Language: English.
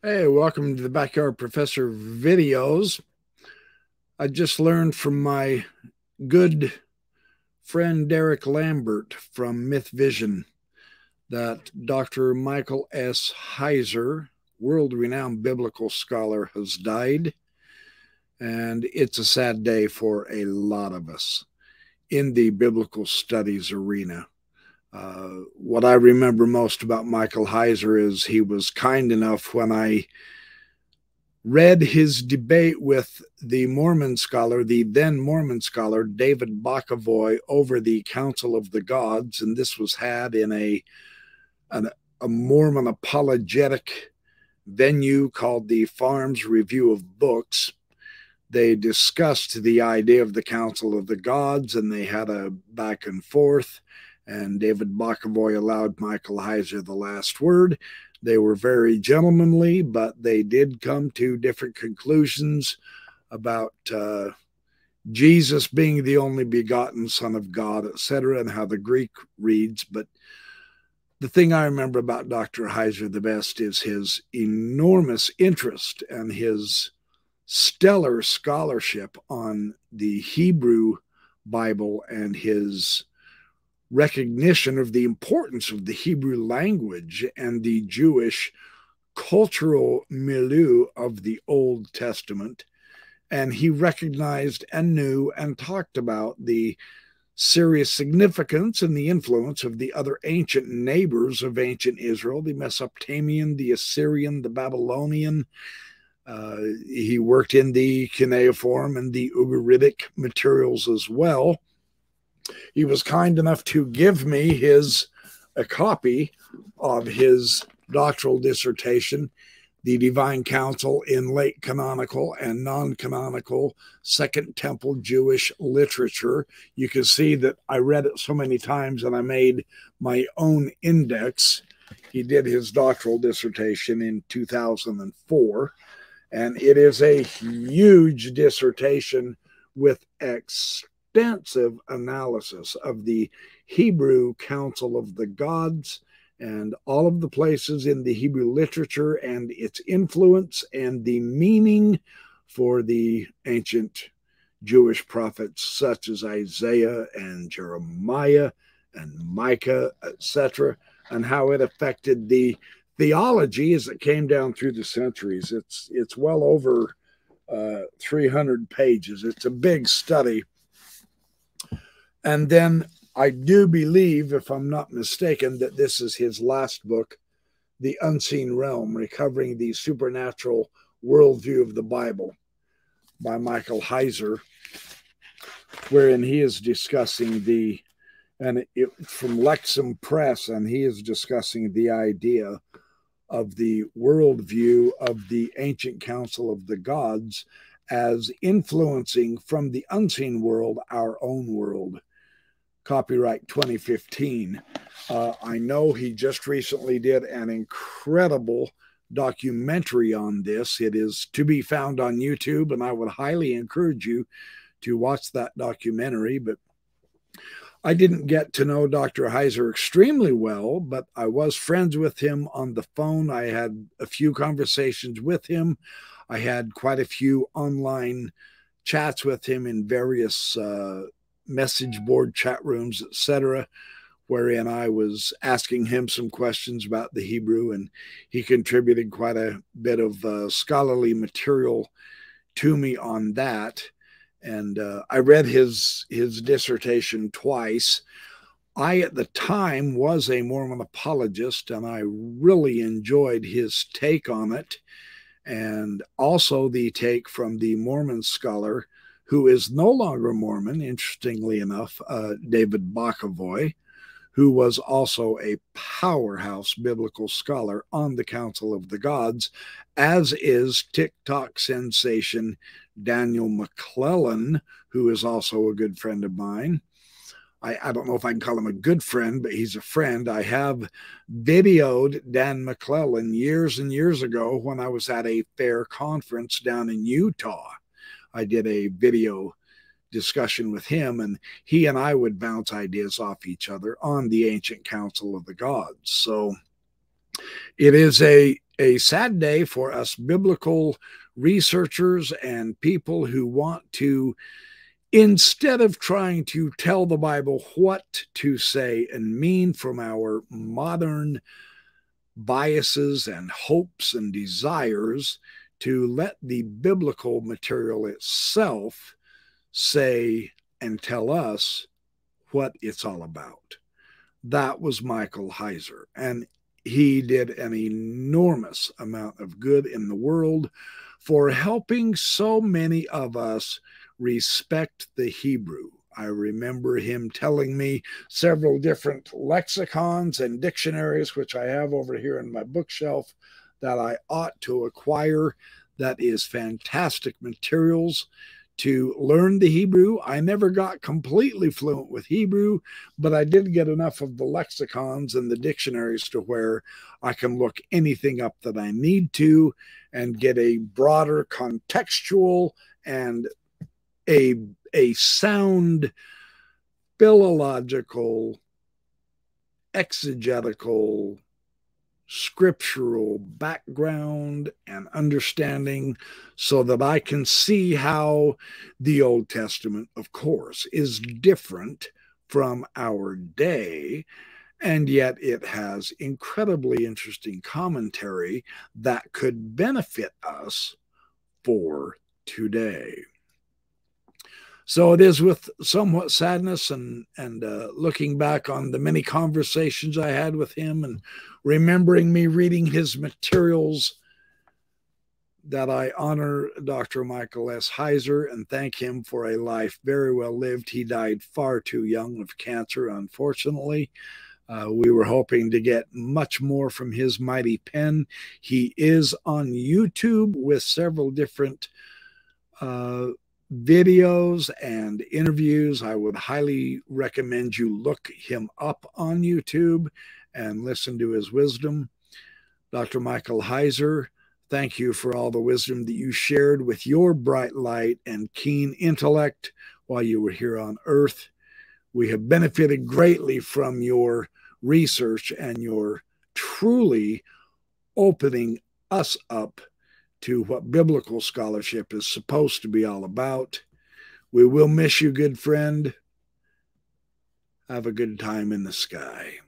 Hey, welcome to the Backyard Professor videos. I just learned from my good friend Derek Lambert from Myth Vision that Dr. Michael S. Heiser, world renowned biblical scholar, has died. And it's a sad day for a lot of us in the biblical studies arena. What I remember most about Michael Heiser is he was kind enough when I read his debate with the Mormon scholar, the then Mormon scholar, David Bokovoy, over the Council of the Gods. And this was had in a, an, a Mormon apologetic venue called the Farms Review of Books. They discussed the idea of the Council of the Gods and they had a back and forth and David Bokovoy allowed Michael Heiser the last word. They were very gentlemanly, but they did come to different conclusions about uh, Jesus being the only begotten Son of God, etc., and how the Greek reads. But the thing I remember about Dr. Heiser the best is his enormous interest and his stellar scholarship on the Hebrew Bible and his recognition of the importance of the Hebrew language and the Jewish cultural milieu of the Old Testament. And he recognized and knew and talked about the serious significance and the influence of the other ancient neighbors of ancient Israel the Mesopotamian, the Assyrian, the Babylonian. Uh, he worked in the cuneiform and the Ugaritic materials as well he was kind enough to give me his a copy of his doctoral dissertation, The Divine Council in Late Canonical and Non Canonical Second Temple Jewish Literature. You can see that I read it so many times and I made my own index. He did his doctoral dissertation in 2004, and it is a huge dissertation with X extensive analysis of the Hebrew Council of the Gods and all of the places in the Hebrew literature and its influence and the meaning for the ancient Jewish prophets such as Isaiah and Jeremiah and Micah, etc., and how it affected the theology as it came down through the centuries. It's it's well over uh, 300 pages. It's a big study and then I do believe, if I'm not mistaken, that this is his last book, The Unseen Realm Recovering the Supernatural Worldview of the Bible by Michael Heiser, wherein he is discussing the, and it, from Lexham Press, and he is discussing the idea of the worldview of the ancient council of the gods as influencing from the unseen world our own world copyright 2015. Uh, I know he just recently did an incredible documentary on this. It is to be found on YouTube, and I would highly encourage you to watch that documentary. But I didn't get to know Dr. Heiser extremely well, but I was friends with him on the phone. I had a few conversations with him. I had quite a few online chats with him in various uh, message board chat rooms, etc., wherein I was asking him some questions about the Hebrew, and he contributed quite a bit of uh, scholarly material to me on that. And uh, I read his his dissertation twice. I, at the time, was a Mormon apologist, and I really enjoyed his take on it, and also the take from the Mormon scholar who is no longer Mormon, interestingly enough, uh, David Bokovoy, who was also a powerhouse biblical scholar on the Council of the Gods, as is TikTok sensation Daniel McClellan, who is also a good friend of mine. I, I, don't know if I can call him a good friend, but he's a friend. I have videoed Dan McClellan years and years ago when I was at a fair conference down in Utah. I did a video discussion with him, and he and I would bounce ideas off each other on the ancient council of the gods. So it is a a sad day for us biblical researchers and people who want to, instead of trying to tell the Bible what to say and mean from our modern biases and hopes and desires, to let the biblical material itself say and tell us what it's all about. That was Michael Heiser. And he did an enormous amount of good in the world for helping so many of us respect the Hebrew. I remember him telling me several different lexicons and dictionaries, which I have over here in my bookshelf, that I ought to acquire. That is fantastic materials to learn the Hebrew. I never got completely fluent with Hebrew, but I did get enough of the lexicons and the dictionaries to where I can look anything up that I need to and get a broader contextual and a a sound philological exegetical scriptural background and understanding so that I can see how the Old Testament, of course, is different from our day. And yet it has incredibly interesting commentary that could benefit us for today. So it is with somewhat sadness and and uh, looking back on the many conversations I had with him and remembering me reading his materials that I honor Dr. Michael S. Heiser and thank him for a life very well lived. He died far too young of cancer, unfortunately. Uh, we were hoping to get much more from his mighty pen. He is on YouTube with several different uh, videos and interviews. I would highly recommend you look him up on YouTube and listen to his wisdom. Dr. Michael Heiser, thank you for all the wisdom that you shared with your bright light and keen intellect while you were here on earth. We have benefited greatly from your research and your truly opening us up to what biblical scholarship is supposed to be all about. We will miss you, good friend. Have a good time in the sky.